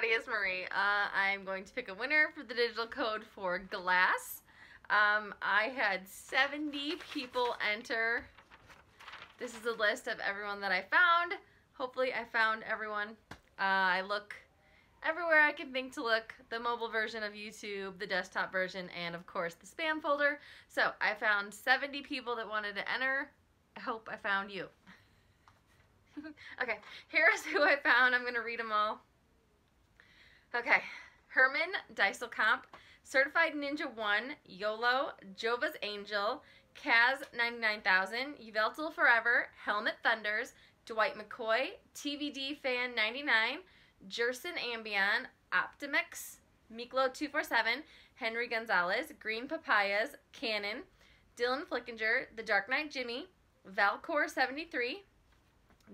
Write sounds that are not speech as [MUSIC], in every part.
everybody, it's Marie. Uh, I'm going to pick a winner for the digital code for Glass. Um, I had 70 people enter. This is a list of everyone that I found. Hopefully I found everyone. Uh, I look everywhere I can think to look. The mobile version of YouTube, the desktop version, and of course the spam folder. So I found 70 people that wanted to enter. I hope I found you. [LAUGHS] okay, here's who I found. I'm going to read them all. Okay, Herman Dieselkamp, Certified Ninja 1, YOLO, Jova's Angel, Kaz 99000, Yveltal Forever, Helmet Thunders, Dwight McCoy, TVD Fan 99, Jerson Ambion, Optimix, Miklo 247, Henry Gonzalez, Green Papayas, Cannon, Dylan Flickinger, The Dark Knight Jimmy, Valcor 73,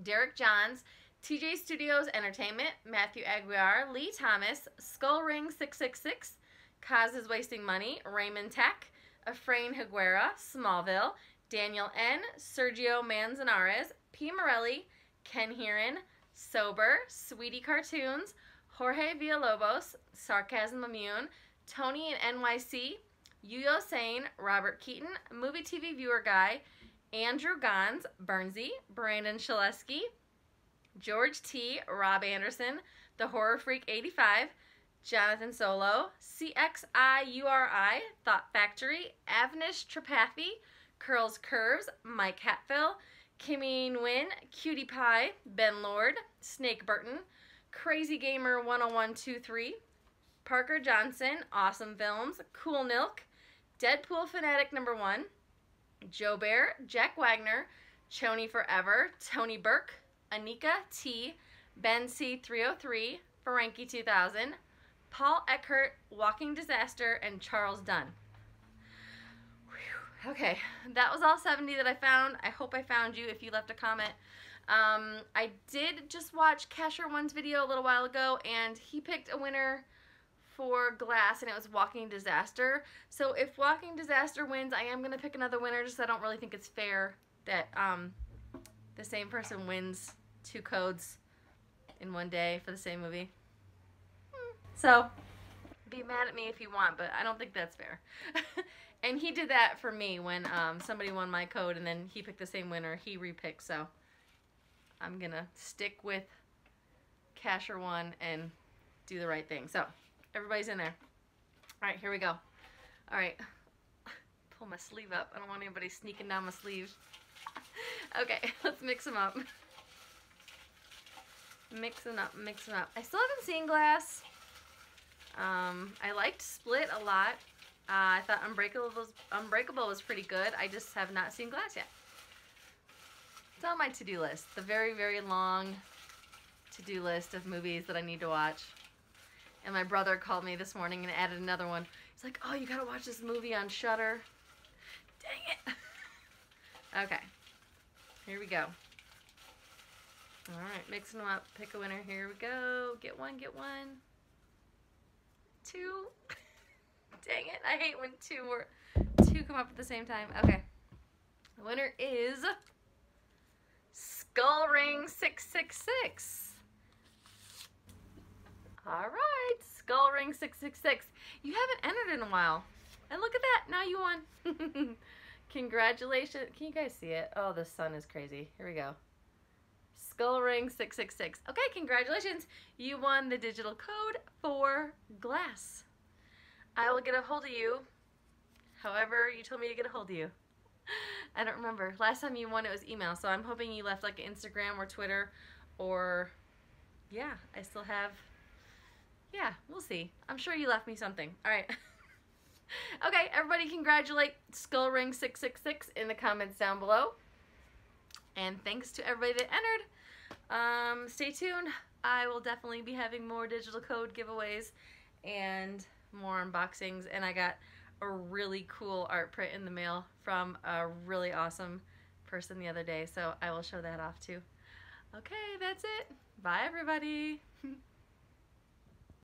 Derek Johns, TJ Studios Entertainment, Matthew Aguiar, Lee Thomas, Skull Ring 666, Kaz is Wasting Money, Raymond Tech, Efrain Higuera, Smallville, Daniel N., Sergio Manzanares, P. Morelli, Ken Heron, Sober, Sweetie Cartoons, Jorge Villalobos, Sarcasm Immune, Tony and NYC, Yuyo Sane, Robert Keaton, Movie TV Viewer Guy, Andrew Gons, Bernsey, Brandon Shaleski, George T., Rob Anderson, The Horror Freak 85, Jonathan Solo, CXIURI, Thought Factory, Avnish Tripathi, Curls Curves, Mike Hatfill, Kimmy Nguyen, Cutie Pie, Ben Lord, Snake Burton, Crazy Gamer 10123, Parker Johnson, Awesome Films, Cool Milk, Deadpool Fanatic number 1, Joe Bear, Jack Wagner, Choni Forever, Tony Burke, Anika T, Ben C303, Ferenki 2000, Paul Eckhart, Walking Disaster, and Charles Dunn. Whew. Okay, that was all 70 that I found. I hope I found you if you left a comment. Um, I did just watch Casher One's video a little while ago, and he picked a winner for Glass, and it was Walking Disaster. So if Walking Disaster wins, I am going to pick another winner, just I don't really think it's fair that um, the same person wins two codes in one day for the same movie. So, be mad at me if you want, but I don't think that's fair. [LAUGHS] and he did that for me when um, somebody won my code and then he picked the same winner. He repicked, so I'm to stick with Casher one and do the right thing. So, everybody's in there. All right, here we go. All right, pull my sleeve up. I don't want anybody sneaking down my sleeve. [LAUGHS] okay, [LAUGHS] let's mix them up. Mix them up, mix them up. I still haven't seen Glass. Um, I liked Split a lot. Uh, I thought Unbreakable was, Unbreakable was pretty good. I just have not seen Glass yet. It's on my to-do list. The very, very long to-do list of movies that I need to watch. And my brother called me this morning and added another one. He's like, oh, you gotta watch this movie on Shudder. Dang it. [LAUGHS] okay. Here we go. All right, mixing them up. Pick a winner. Here we go. Get one, get one two. [LAUGHS] Dang it, I hate when two were two come up at the same time. Okay. The winner is Skull Ring 666. Alright, Skull Ring 666. You haven't entered in a while. And look at that, now you won. [LAUGHS] Congratulations. Can you guys see it? Oh, the sun is crazy. Here we go. Skull Ring 666. Okay, congratulations. You won the digital code for glass. I will get a hold of you however you told me to get a hold of you. [LAUGHS] I don't remember. Last time you won it was email, so I'm hoping you left like Instagram or Twitter or yeah, I still have yeah, we'll see. I'm sure you left me something. All right. [LAUGHS] okay, everybody congratulate Skull Ring 666 in the comments down below. And thanks to everybody that entered. Um, stay tuned. I will definitely be having more digital code giveaways and more unboxings. And I got a really cool art print in the mail from a really awesome person the other day. So I will show that off too. Okay, that's it. Bye, everybody. [LAUGHS]